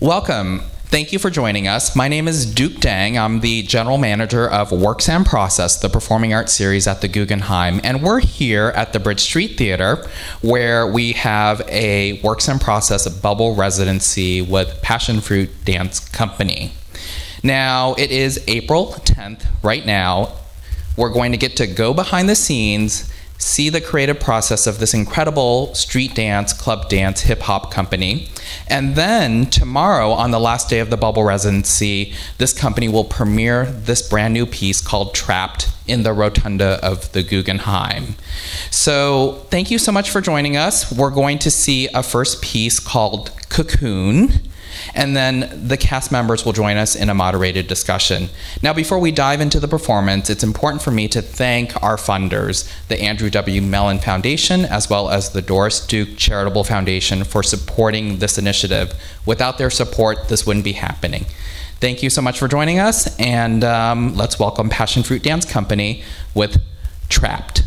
Welcome. Thank you for joining us. My name is Duke Dang. I'm the general manager of Works and Process, the performing arts series at the Guggenheim. And we're here at the Bridge Street Theater where we have a Works and Process bubble residency with Passion Fruit Dance Company. Now, it is April 10th right now. We're going to get to go behind the scenes see the creative process of this incredible street dance, club dance, hip hop company. And then tomorrow, on the last day of the bubble residency, this company will premiere this brand new piece called Trapped in the rotunda of the Guggenheim. So, thank you so much for joining us. We're going to see a first piece called Cocoon. And then the cast members will join us in a moderated discussion. Now, before we dive into the performance, it's important for me to thank our funders, the Andrew W. Mellon Foundation, as well as the Doris Duke Charitable Foundation, for supporting this initiative. Without their support, this wouldn't be happening. Thank you so much for joining us, and um, let's welcome Passion Fruit Dance Company with Trapped.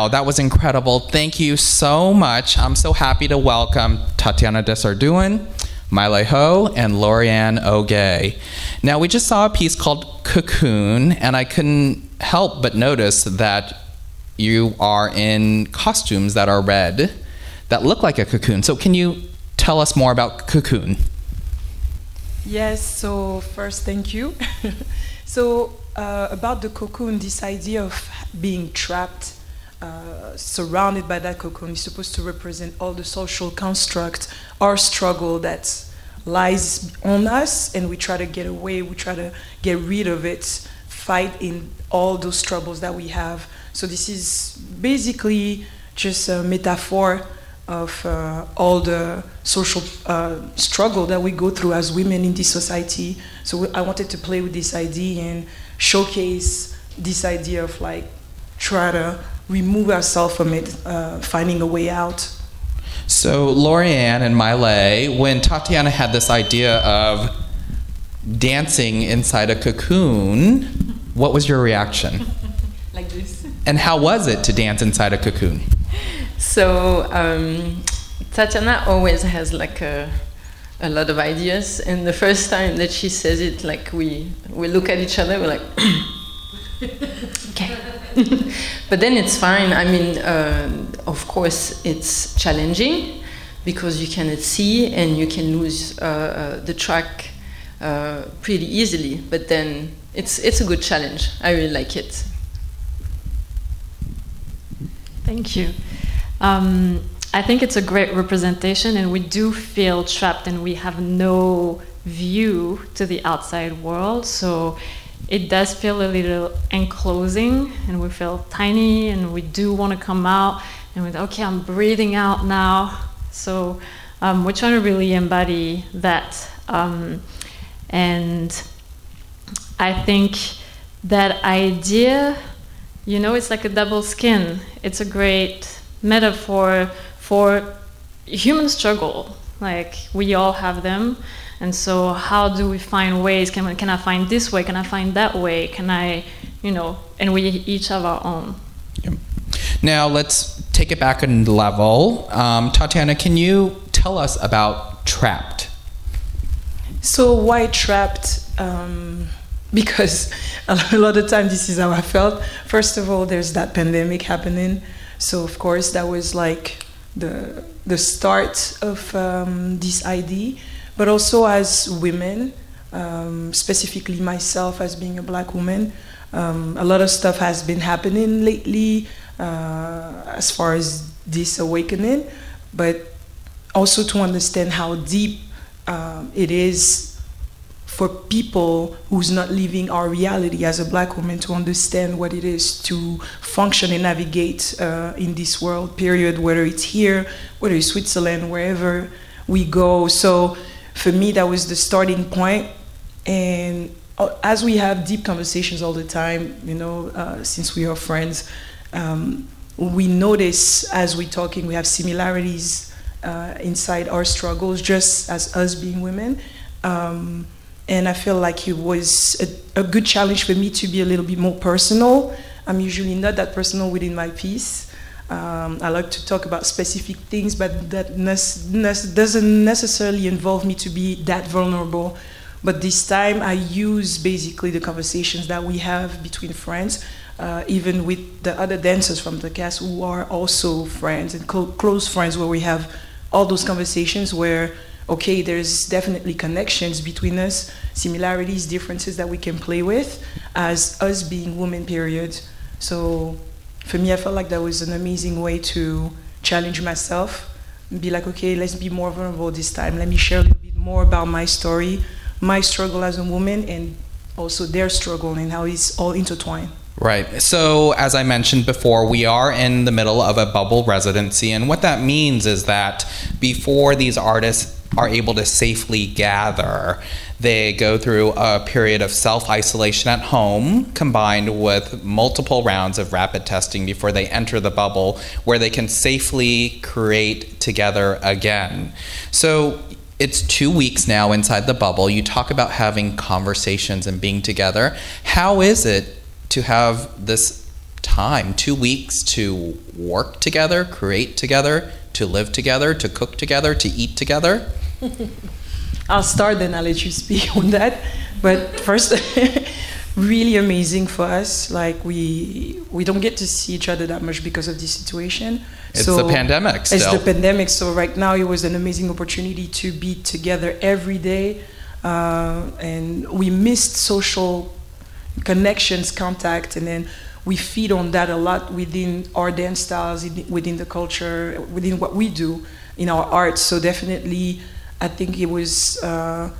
Wow, that was incredible. Thank you so much. I'm so happy to welcome Tatiana Desardouin, Miley Ho, and Lauriane Ogay. Now, we just saw a piece called Cocoon, and I couldn't help but notice that you are in costumes that are red that look like a cocoon. So, can you tell us more about Cocoon? Yes, so first, thank you. so, uh, about the cocoon, this idea of being trapped, uh, surrounded by that cocoon, is supposed to represent all the social construct, our struggle that lies on us, and we try to get away, we try to get rid of it, fight in all those troubles that we have. So, this is basically just a metaphor of uh, all the social uh, struggle that we go through as women in this society. So I wanted to play with this idea and showcase this idea of like try to remove ourselves from it, uh, finding a way out. So Lauriane and Mai Lê, when Tatiana had this idea of dancing inside a cocoon, what was your reaction? like this. And how was it to dance inside a cocoon? So um, Tatiana always has like a, a lot of ideas, and the first time that she says it, like we we look at each other, we're like, okay. but then it's fine. I mean, uh, of course, it's challenging because you cannot see and you can lose uh, uh, the track uh, pretty easily. But then it's it's a good challenge. I really like it. Thank you. Um, I think it's a great representation, and we do feel trapped and we have no view to the outside world. So it does feel a little enclosing, and we feel tiny, and we do want to come out. And we're okay, I'm breathing out now. So um, we're trying to really embody that. Um, and I think that idea, you know, it's like a double skin. It's a great metaphor for human struggle. Like we all have them. And so how do we find ways? Can, can I find this way? Can I find that way? Can I, you know, and we each have our own. Yep. Now let's take it back a level. Um, Tatiana, can you tell us about Trapped? So why trapped? Um, because a lot of time this is how I felt. First of all, there's that pandemic happening, so of course that was like the the start of um, this idea. But also as women, um, specifically myself as being a black woman, um, a lot of stuff has been happening lately uh, as far as this awakening, but also to understand how deep um, it is for people who's not living our reality as a black woman to understand what it is to function and navigate uh, in this world period whether it's here whether it's switzerland wherever we go. So for me that was the starting point and uh, as we have deep conversations all the time you know uh, since we are friends um, we notice as we're talking we have similarities uh, inside our struggles just as us being women um, and I feel like it was a, a, good challenge for me to be a little bit more personal. I'm usually not that personal within my piece. Um, I like to talk about specific things, but that ne- doesn't necessarily involve me to be that vulnerable. But this time, I use basically the conversations that we have between friends, uh, even with the other dancers from the cast who are also friends and cl- close friends, where we have all those conversations where okay, there's definitely connections between us, similarities, differences that we can play with as us being women, period. So for me, I felt like that was an amazing way to challenge myself and be like, okay, let's be more vulnerable this time. Let me share a little bit more about my story, my struggle as a woman, and also their struggle and how it's all intertwined. Right. So, as I mentioned before, we are in the middle of a bubble residency. And what that means is that before these artists are able to safely gather. They go through a period of self isolation at home combined with multiple rounds of rapid testing before they enter the bubble where they can safely create together again. So it's two weeks now inside the bubble. You talk about having conversations and being together. How is it to have this time, two weeks to work together, create together, to live together, to cook together, to eat together? I'll start, then I'll let you speak on that. But first, really amazing for us. Like we we don't get to see each other that much because of this situation. It's so the pandemic. Still. It's the pandemic. So right now, it was an amazing opportunity to be together every day, uh, and we missed social connections, contact, and then we feed on that a lot within our dance styles, within the culture, within what we do in our art. So definitely I think it was uh,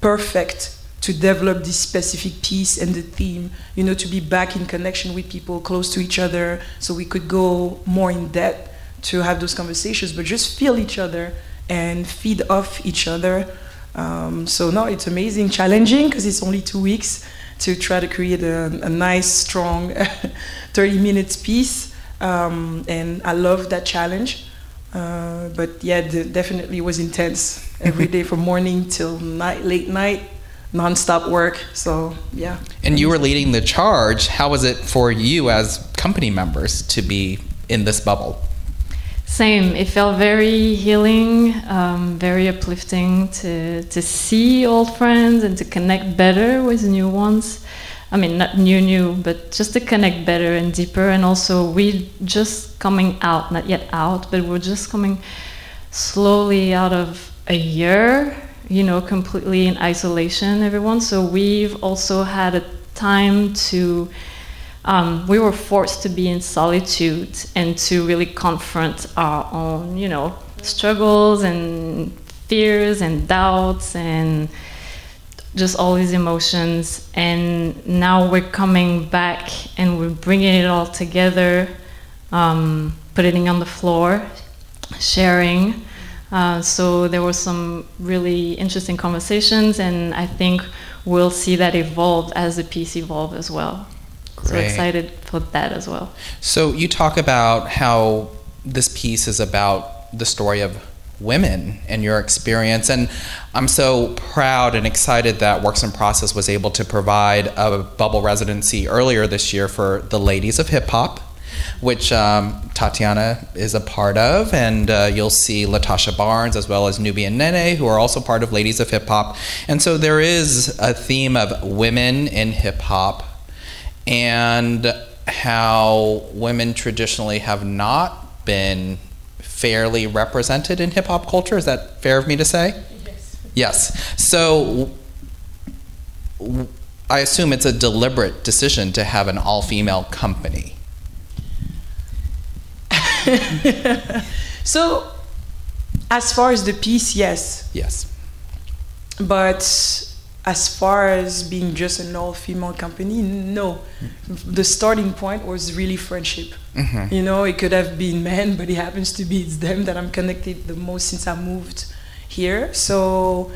perfect to develop this specific piece and the theme, you know, to be back in connection with people close to each other so we could go more in depth to have those conversations, but just feel each other and feed off each other. Um, so no, it's amazing, challenging because it's only two weeks to try to create a, a nice, strong 30 minutes piece. Um, and I love that challenge. Uh, but yeah, definitely was intense every day from morning till night, late night, nonstop work. So yeah. And you were leading the charge. How was it for you as company members to be in this bubble? Same. It felt very healing, um, very uplifting to to see old friends and to connect better with new ones. I mean, not new, new, but just to connect better and deeper. And also, we just coming out, not yet out, but we're just coming slowly out of a year, you know, completely in isolation, everyone. So we've also had a time to, um, we were forced to be in solitude and to really confront our own, you know, struggles and fears and doubts and just all these emotions and now we're coming back and we're bringing it all together um, putting it on the floor sharing. Uh, so there were some really interesting conversations and i think we'll see that evolve as the piece evolve as well. Great. so excited for that as well. So you talk about how this piece is about the story of women and your experience. And I'm so proud and excited that Works and Process was able to provide a bubble residency earlier this year for the ladies of hip hop. which um, Tatiana is a part of, and uh, you'll see LaTasha Barnes as well as Nubian Nene, who are also part of Ladies of Hip Hop. And so there is a theme of women in hip hop and how women traditionally have not been fairly represented in hip hop culture. Is that fair of me to say? Yes. Yes. So I assume it's a deliberate decision to have an all female company. So, as far as the piece, yes. Yes. But as far as being just an all female company, no. The starting point was really friendship. Mhm. You know, it could have been men, but it happens to be it's them that I'm connected the most since I moved here. So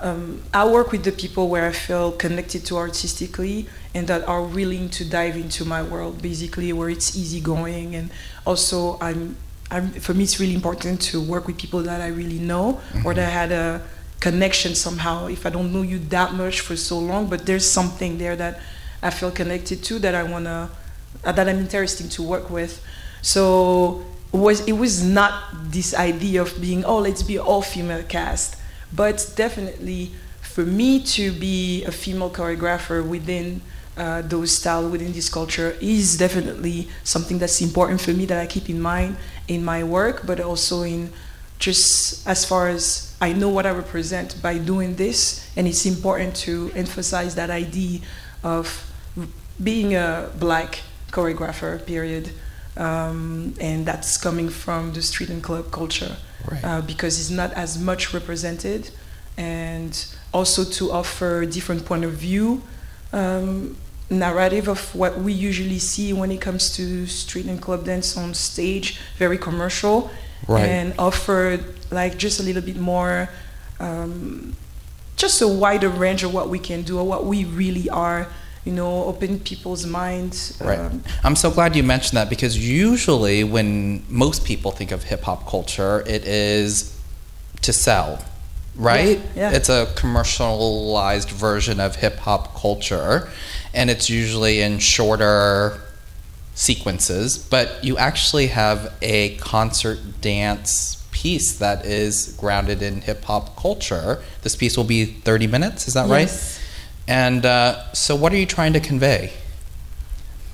um, I work with the people where I feel connected to artistically and that are willing to dive into my world, basically, where it's easygoing. And also, I'm, I'm, for me, it's really important to work with people that I really know or that I had a connection somehow. If I don't know you that much for so long, but there's something there that I feel connected to that I want to uh, that I'm interesting to work with. So it was it was not this idea of being oh let's be all female cast, but definitely for me to be a female choreographer within uh, those style within this culture is definitely something that's important for me that I keep in mind in my work, but also in just as far as I know what I represent by doing this, and it's important to emphasize that idea of being a black choreographer, period. Um, and that's coming from the street and club culture Right. uh, because it's not as much represented, and also to offer different point of view um, narrative of what we usually see when it comes to street and club dance on stage, very commercial, Right. and offer like just a little bit more, um, just a wider range of what we can do or what we really are. You know, open people's minds. Right. um, I'm so glad you mentioned that because usually when most people think of hip hop culture, it is to sell, right? Yeah, yeah. It's a commercialized version of hip hop culture, and it's usually in shorter sequences, but you actually have a concert dance piece that is grounded in hip hop culture. This piece will be 30 minutes, is that right? Yes. And uh, so, what are you trying to convey?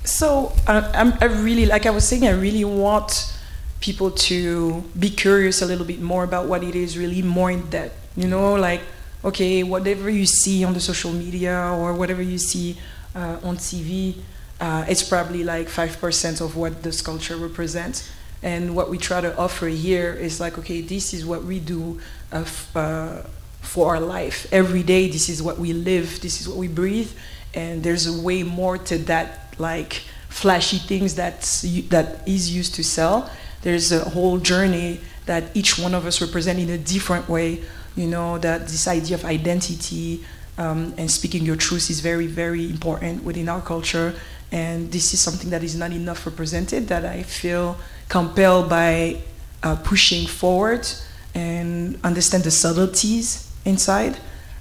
So I, I'm, I really, like I was saying, I really want people to be curious a little bit more about what it is really more in depth. You know, like okay, whatever you see on the social media or whatever you see uh, on TV, uh, it's probably like five percent of what the sculpture represents. And what we try to offer here is like, okay, this is what we do uh, uh, for our life every day. This is what we live. This is what we breathe. And there's a way more to that, like flashy things that's that is used to sell. There's a whole journey that each one of us represent in a different way. You know that this idea of identity um, and speaking your truth is very, very important within our culture. And this is something that is not enough represented. That I feel compelled by uh, pushing forward and understand the subtleties inside,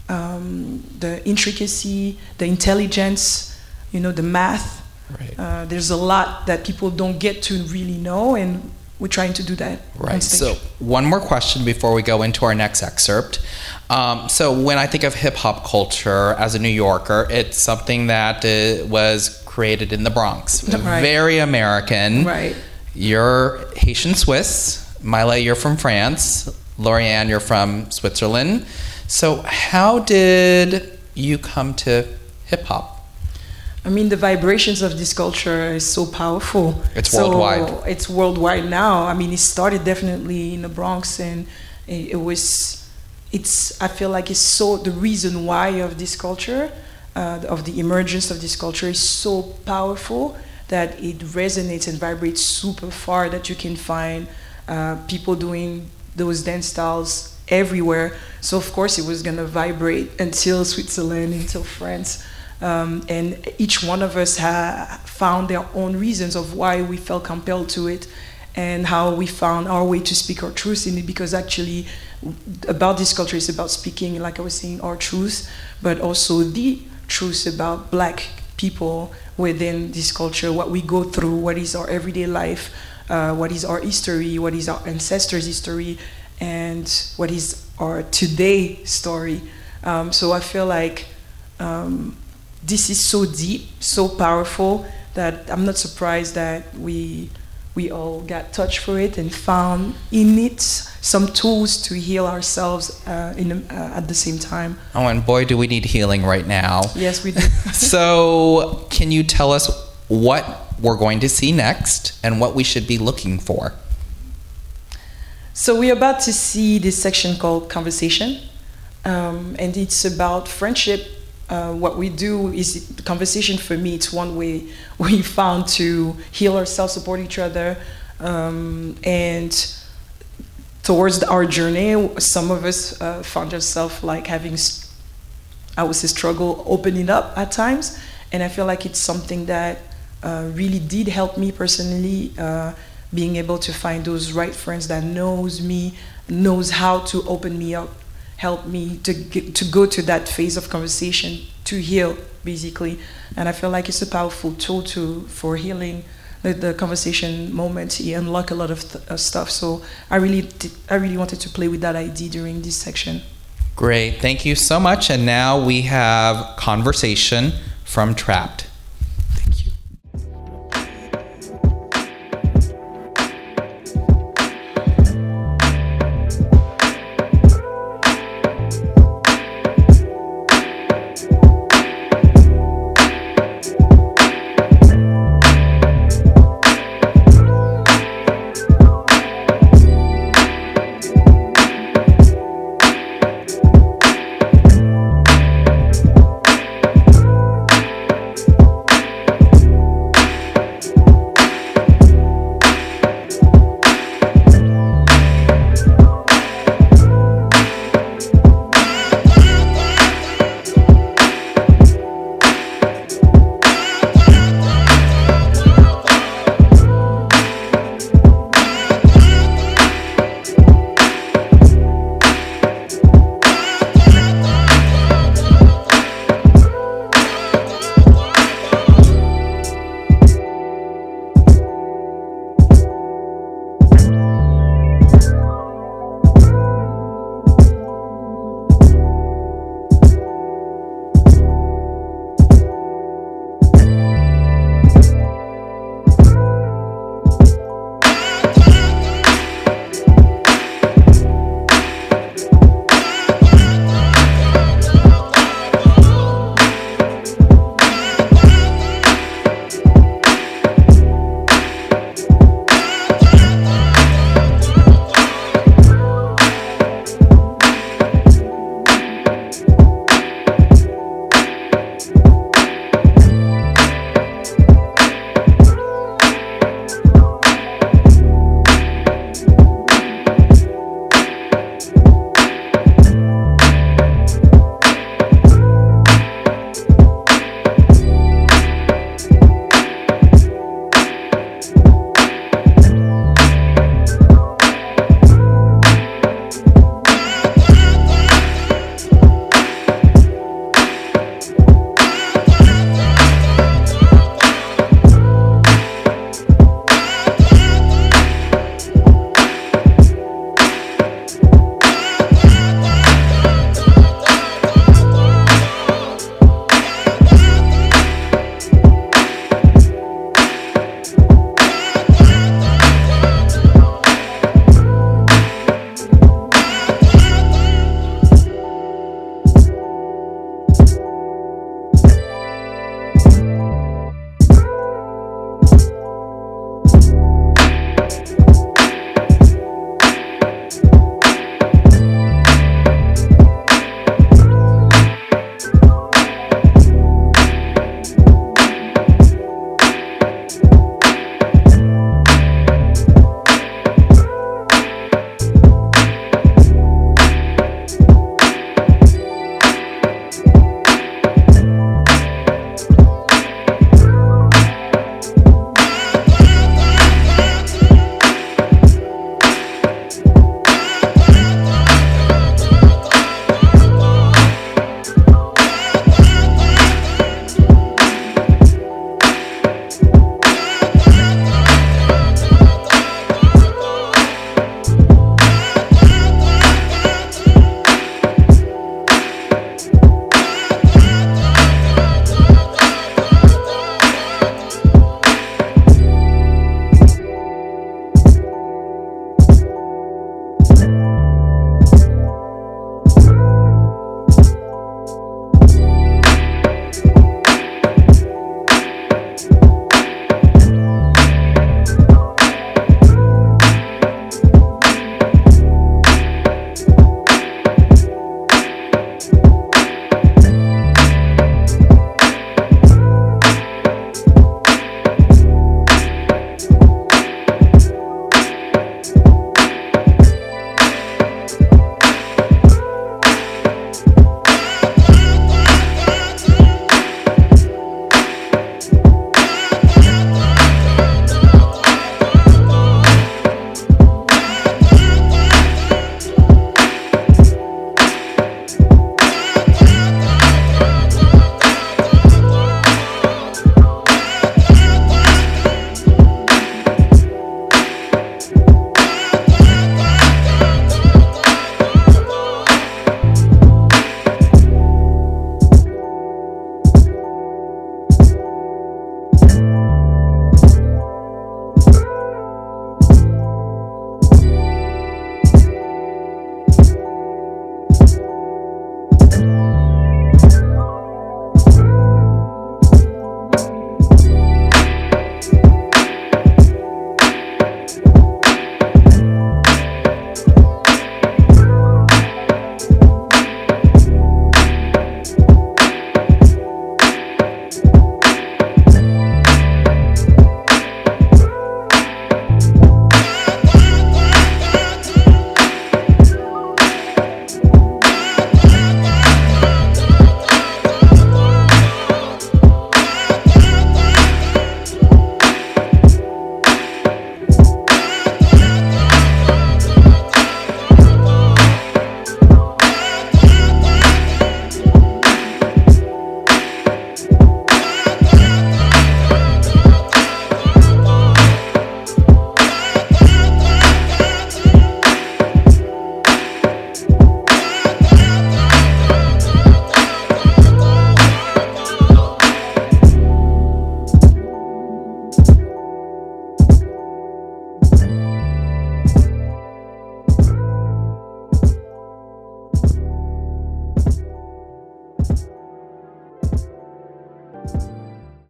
um, the intricacy, the intelligence, you know, the math. Right. Uh, there's a lot that people don't get to really know, and we're trying to do that. Right. So, one more question before we go into our next excerpt. Um, so, when I think of hip hop culture as a New Yorker, it's something that uh, was created in the Bronx. Right. Very American. Right. You're Haitian Swiss. Mai Lê, you're from France. Lauriane, you're from Switzerland. So, how did you come to hip hop? I mean, the vibrations of this culture is so powerful. It's So, worldwide. It's worldwide now. I mean, it started definitely in the Bronx, and it was. It's. I feel like it's so. The reason why of this culture, uh, of the emergence of this culture, is so powerful that it resonates and vibrates super far. That you can find uh, people doing those dance styles everywhere. So of course, it was gonna vibrate until Switzerland, until France. Um, and each one of us ha- found their own reasons of why we felt compelled to it and how we found our way to speak our truth in it because actually about this culture is about speaking like i was saying our truth but also the truth about black people within this culture, what we go through, what is our everyday life, uh, what is our history, what is our ancestors' history, and what is our today story. Um, so I feel like um, this is so deep, so powerful that I'm not surprised that we we all got touched for it and found in it some tools to heal ourselves uh, in, uh, at the same time. Oh, and boy, do we need healing right now. Yes, we do. so, can you tell us what we're going to see next and what we should be looking for? So, we're about to see this section called Conversation, um, and it's about friendship uh, what we do is the conversation for me it's one way we found to heal ourselves support each other um, and towards our journey some of us uh, found ourselves like having i would say struggle opening up at times and i feel like it's something that uh, really did help me personally uh, being able to find those right friends that knows me knows how to open me up help me to get, to go to that phase of conversation to heal basically. And i feel like it's a powerful tool to for healing. The, the conversation moment You unlock a lot of uh, stuff. So i really i really wanted to play with that idea during this section. Great. Thank you so much. And now we have conversation from trapped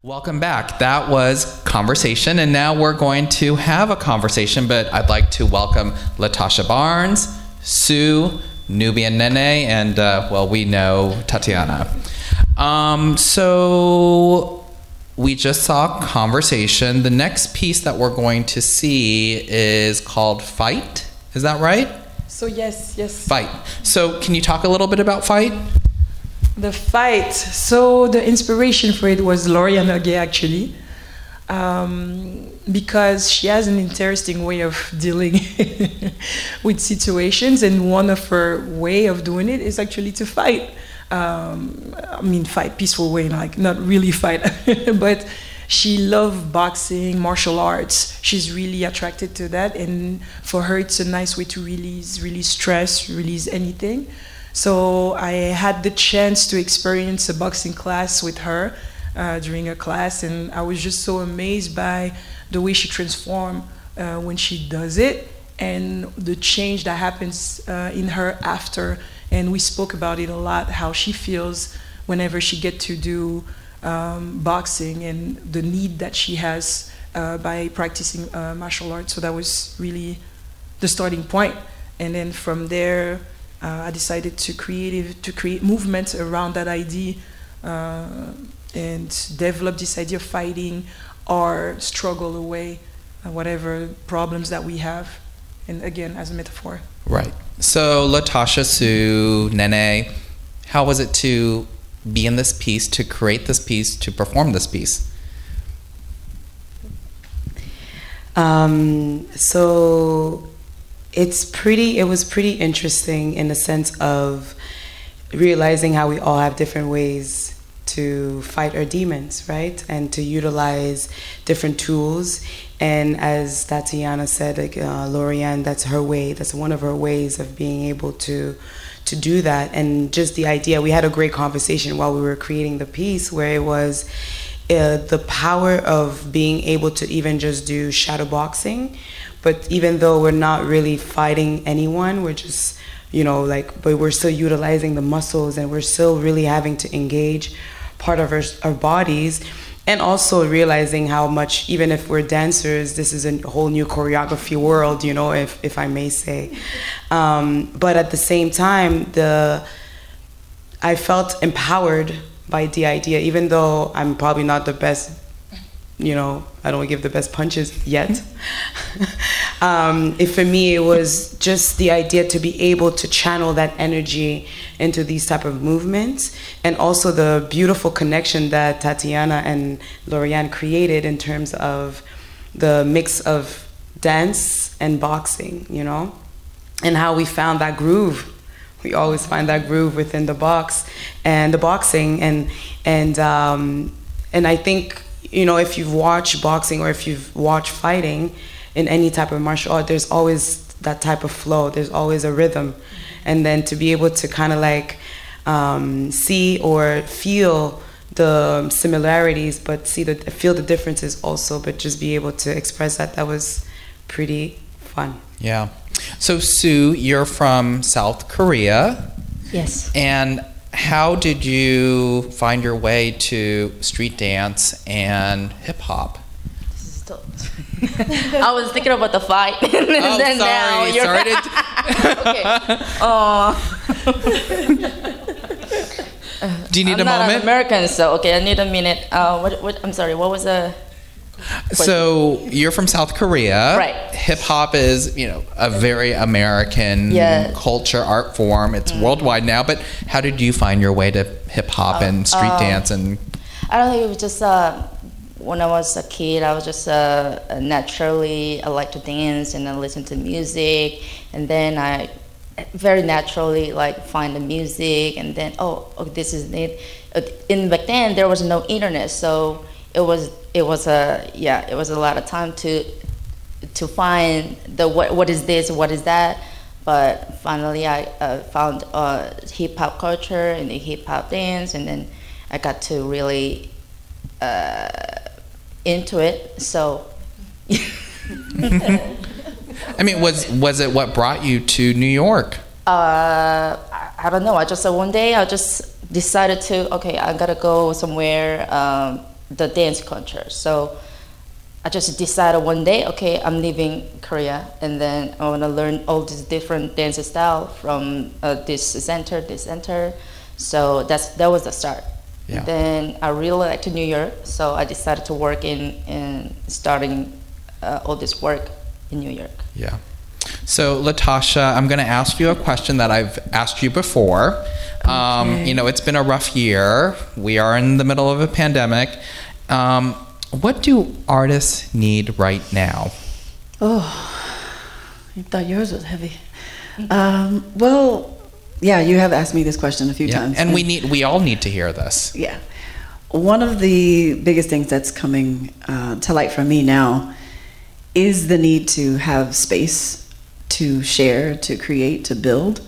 Welcome back. That was conversation, and now we're going to have a conversation. But I'd like to welcome LaTasha Barnes, Soo, Nubian Nene, and uh, well, we know Tatiana. Um, so we just saw conversation. The next piece that we're going to see is called Fight. Is that right? So yes, yes. Fight. So can you talk a little bit about Fight? The fight. So the inspiration for it was Lauriane Ogay actually, um, because she has an interesting way of dealing with situations, and one of her way of doing it is actually to fight. Um, I mean, fight peaceful way, like not really fight, but she loved boxing, martial arts. She's really attracted to that, and for her, it's a nice way to release, release stress, release anything. So I had the chance to experience a boxing class with her uh, during a class, and I was just so amazed by the way she transformed uh, when she does it and the change that happens uh, in her after. And we spoke about it a lot, how she feels whenever she get to do um, boxing and the need that she has uh, by practicing uh, martial arts. So that was really the starting point. And then from there, I decided to create to create movements around that idea uh, and develop this idea of fighting or struggle away uh, whatever problems that we have, and again as a metaphor. Right. So LaTasha, Soo, Nene, how was it to be in this piece, to create this piece, to perform this piece? Um, so it's pretty it was pretty interesting in the sense of realizing how we all have different ways to fight our demons right? And to utilize different tools. And as tatiana said like uh, Lauriane that's her way that's one of her ways of being able to to do that. And just the idea we had a great conversation while we were creating the piece where it was uh, the power of being able to even just do shadow boxing but even though we're not really fighting anyone, we're just, you know, like, but we're still utilizing the muscles and we're still really having to engage part of our, our bodies. And also realizing how much, even if we're dancers, this is a whole new choreography world, you know, if, if I may say. Um, but at the same time, the I felt empowered by the idea, even though I'm probably not the best you know, I don't give the best punches yet. um, if for me, it was just the idea to be able to channel that energy into these type of movements, and also the beautiful connection that Tatiana and Lauriane created in terms of the mix of dance and boxing, you know, and how we found that groove. We always find that groove within the box and the boxing, and and um, and I think you know, if you've watched boxing or if you've watched fighting in any type of martial art, there's always that type of flow. There's always a rhythm, and then to be able to kind of like um, see or feel the similarities, but see the feel the differences also, but just be able to express that. That was pretty fun. Yeah. So Soo, you're from South Korea. Yes. And how did you find your way to street dance and hip hop? I was thinking about the fight. and oh, then sorry. Now you're sorry to oh. Do you need I'm a not moment? An American, so okay, I need a minute. Uh, what, what, I'm sorry. What was the? So you're from South Korea. Right. Hip hop is, you know, a very American culture, art form. It's worldwide now. But how did you find your way to hip hop and street um, dance and I don't think it was just uh, when I was a kid. I was just uh, naturally I like to dance and then listen to music, and then I very naturally like find the music, and then oh, oh this is it. In back then there was no internet, so it was it was a yeah it was a lot of time to to find the what what is this what is that. But finally, I uh, found uh, hip hop culture and the hip hop dance, and then I got to really uh, into it. So I mean, was was it what brought you to New York? uh, I, don't know. I just uh, one day I just decided to okay, I gotta go somewhere um, the dance culture. So I just decided one day, okay, I'm leaving Korea, and then I want to learn all these different dance style from uh, this center, this center. So that's that was the start. Yeah. Then I really liked New York, so I decided to work in in starting uh, all this work in New York. Yeah. So, LaTasha, I'm going to ask you a question that I've asked you before. Um, you know, it's been a rough year. We are in the middle of a pandemic. Um, what do artists need right now? Oh, I thought yours was heavy. Um, well, yeah, you have asked me this question a few Yeah. times. And we need we all need to hear this. Yeah. One of the biggest things that's coming uh, to light for me now is the need to have space to share, to create, to build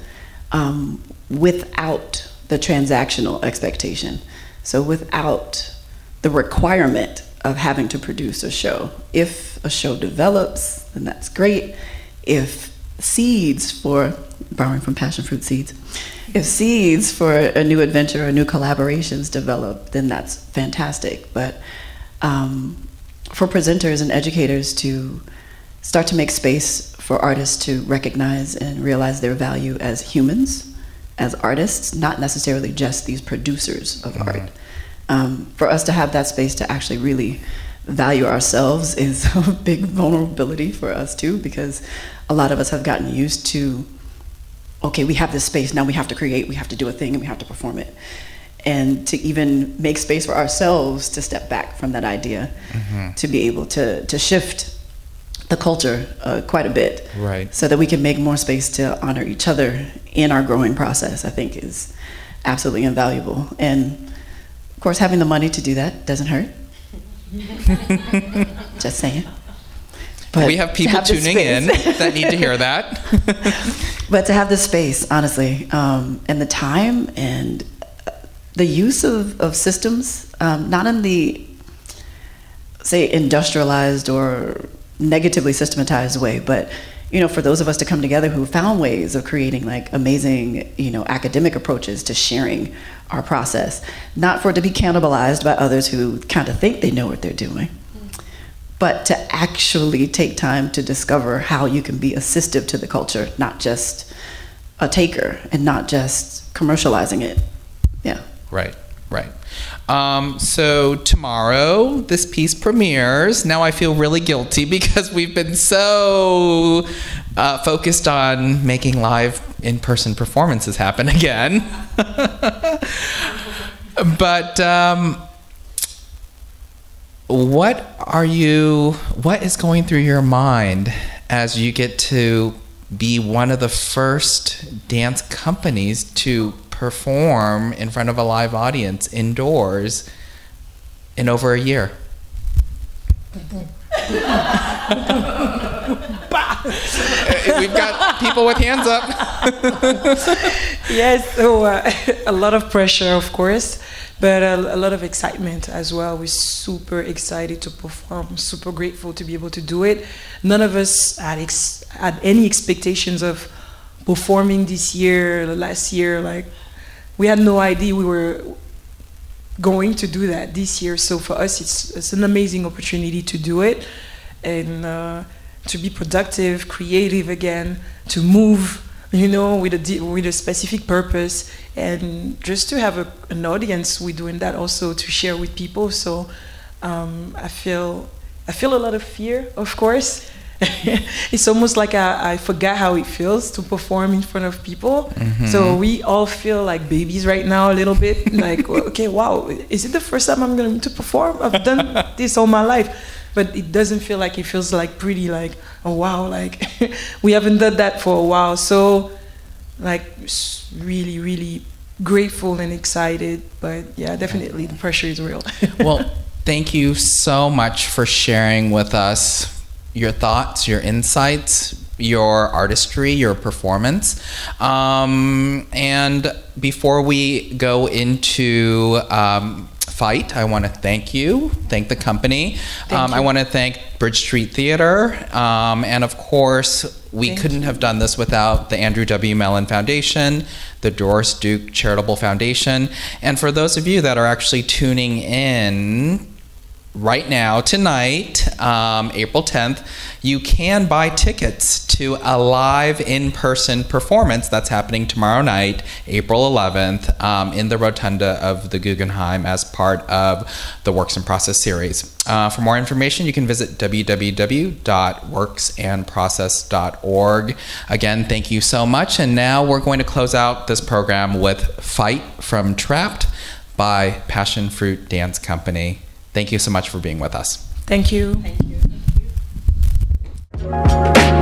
um, without the transactional expectation. So, without the requirement of having to produce a show. If a show develops, then that's great. If seeds for, borrowing from passion fruit seeds, if seeds for a new adventure or new collaborations develop, then that's fantastic. But um, for presenters and educators to start to make space for artists to recognize and realize their value as humans, as artists, not necessarily just these producers of art. Um, for us to have that space to actually really value ourselves is a big vulnerability for us too, because a lot of us have gotten used to okay, we have this space, now we have to create, we have to do a thing, and we have to perform it. And to even make space for ourselves to step back from that idea, to be able to, to shift the culture uh, quite a bit. Right. So that we can make more space to honor each other in our growing process, I think is absolutely invaluable. And of course, having the money to do that doesn't hurt. Just saying. But we have people the tuning in that need to hear that. but to have the space, honestly, um, and the time and uh, the use of, of systems, um, not in the, say, industrialized or negatively systematized way, but you know, for those of us to come together who found ways of creating like amazing, you know, academic approaches to sharing our process, not for it to be cannibalized by others who kind of think they know what they're doing but to actually take time to discover how you can be assistive to the culture, not just a taker and not just commercializing it. Yeah. Right, right. Um, so tomorrow, this piece premieres. Now I feel really guilty because we've been so uh, focused on making live in-person performances happen again. but um, what are you? What is going through your mind as you get to be one of the first dance companies to perform in front of a live audience indoors in over a year. Uh, We've got people with hands up. yes, so uh, a lot of pressure, of course, but a, a lot of excitement as well. We're super excited to perform, super grateful to be able to do it. None of us had, ex- had any expectations of performing this year, last year. Like, we had no idea we were going to do that this year. So for us, it's, it's an amazing opportunity to do it and uh, to be productive, creative again, to move, you know, with a with a specific purpose, and just to have a, an audience. We're doing that also to share with people. So um, I feel I feel a lot of fear, of course. it's almost like I, I forgot how it feels to perform in front of people. So we all feel like babies right now a little bit. Like, okay, wow, is it the first time I'm going to perform? I've done this all my life. But it doesn't feel like it feels like pretty like, oh wow, like we haven't done that for a while. So like really, really grateful and excited. But yeah, definitely the pressure is real. well, thank you so much for sharing with us your thoughts, your insights, your artistry, your performance. Um, and before we go into um, fight, I want to thank you, thank the company. um, I want to thank Bridge Street Theater. Um, and of course, we couldn't have done this without the Andrew W. Mellon Foundation, the Doris Duke Charitable Foundation. And for those of you that are actually tuning in right now, tonight, um, April 10th, you can buy tickets to a live in person performance that's happening tomorrow night, April 11th, um, in the rotunda of the Guggenheim as part of the Works and Process series. Uh, for more information, you can visit www.worksandprocess.org. Again, thank you so much. And now we're going to close out this program with Fight from Trapped by Passion Fruit Dance Company. Thank you so much for being with us. Thank you. Thank you. Thank you.